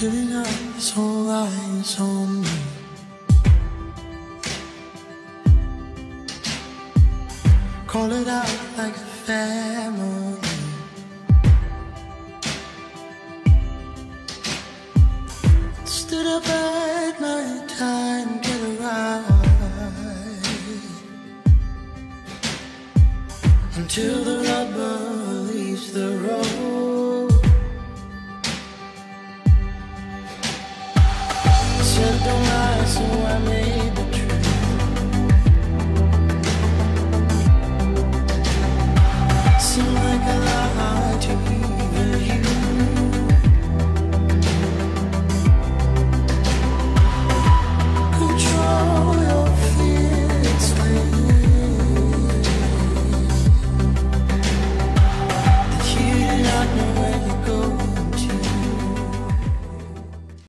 Giving up this whole reliance on me Call it out like a family. Stood up at my time, get around Until the rubber leaves the road